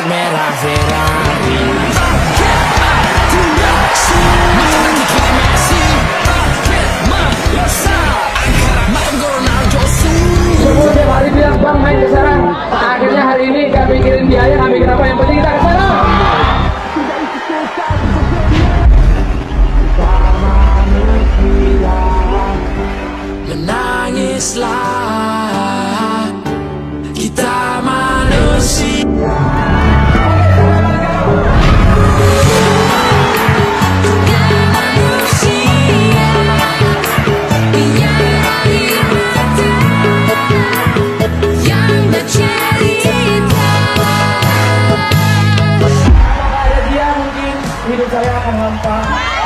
primavera, verão. hidup saya akan hampa.